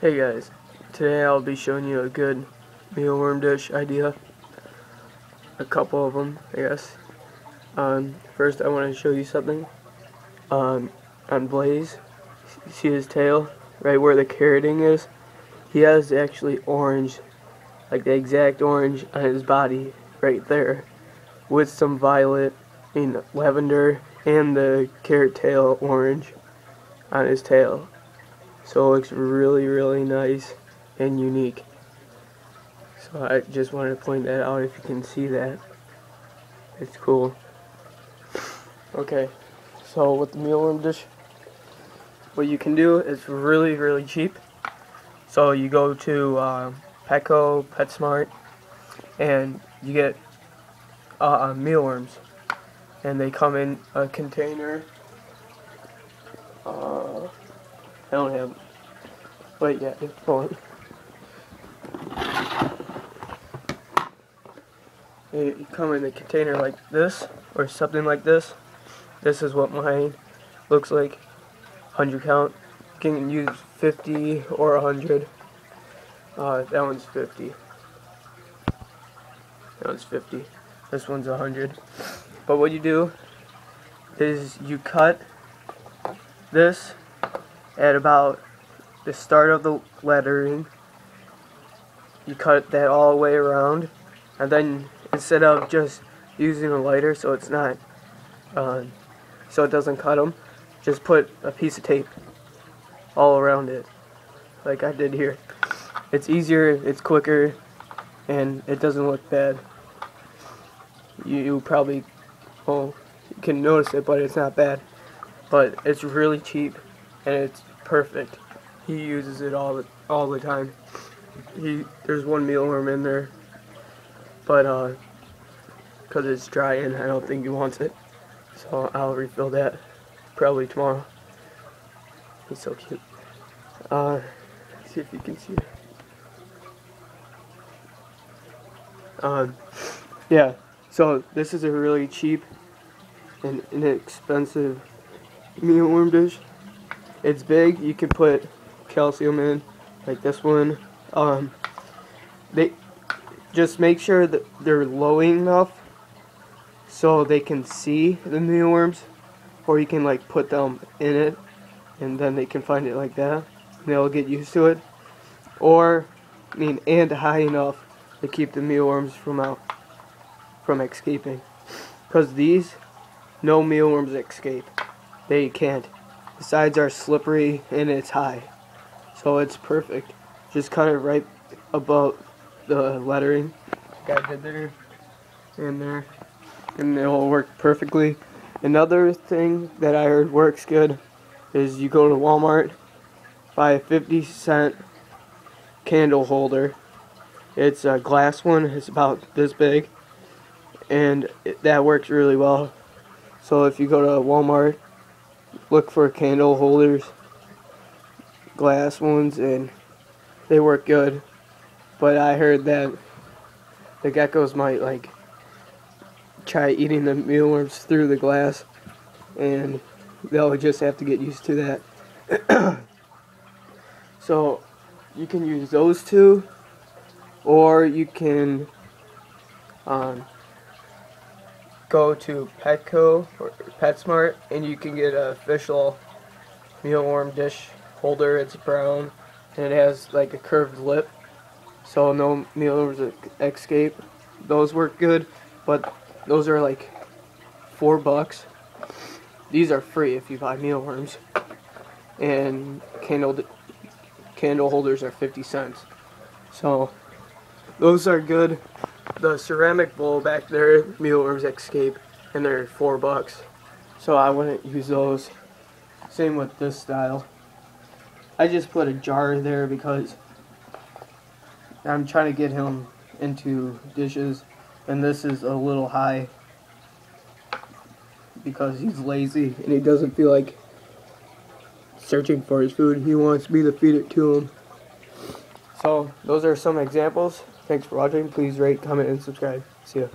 Hey guys, today I'll be showing you a good mealworm dish idea. A couple of them, I guess. Um, first I want to show you something. Um, on Blaze, see his tail? Right where the carroting is? He has actually orange, like the exact orange on his body, right there. With some violet, mean lavender, and the carrot tail orange on his tail. So it looks really, really nice and unique. So I just wanted to point that out if you can see that. It's cool. Okay, so with the mealworm dish, what you can do is really, really cheap. So you go to uh, Petco, PetSmart, and you get uh, uh, mealworms. And they come in a container. Uh, I don't have. Wait, yeah, hold on. They come in a container like this, or something like this. This is what mine looks like. 100 count. You can use 50 or 100. Uh, that one's 50. That one's 50. This one's 100. But what you do is you cut this at about the start of the lettering. You cut that all the way around, and then instead of just using a lighter so it's not, uh, so it doesn't cut them, just put a piece of tape all around it, like I did here. It's easier, it's quicker, and it doesn't look bad. You, you probably, well, you can notice it, but it's not bad. But it's really cheap, and it's perfect. He uses it all the all the time. He there's one mealworm in there, but uh, cause it's dry and I don't think he wants it, so I'll refill that probably tomorrow. He's so cute. Uh, see if you can see it. Um, yeah. So this is a really cheap and inexpensive mealworm dish. It's big. You can put calcium in, like this one. Um, they just make sure that they're low enough so they can see the mealworms, or you can like put them in it, and then they can find it like that. They'll get used to it. Or, I mean, and high enough to keep the mealworms from out, from escaping. Because these, no mealworms escape. They can't. The sides are slippery and it's high. So it's perfect. Just cut it right above the lettering. Like I did there and there. And it'll work perfectly. Another thing that I heard works good is you go to Walmart, buy a 50 cent candle holder. It's a glass one, it's about this big. And it, that works really well. So if you go to Walmart, look for candle holders, glass ones, and they work good. But I heard that the geckos might like try eating the mealworms through the glass, and they'll just have to get used to that. so you can use those two, or you can um, go to Petco or PetSmart and you can get a official mealworm dish holder. It's brown and it has like a curved lip so no mealworms escape. Those work good, but those are like four bucks. These are free if you buy mealworms. And candle candle holders are 50 cents. So those are good the ceramic bowl back there, mealworms escape, and they're four bucks. So I wouldn't use those. Same with this style. I just put a jar there because I'm trying to get him into dishes, and this is a little high because he's lazy and he doesn't feel like searching for his food. He wants me to feed it to him. So those are some examples. Thanks for watching. Please rate, comment, and subscribe. See ya.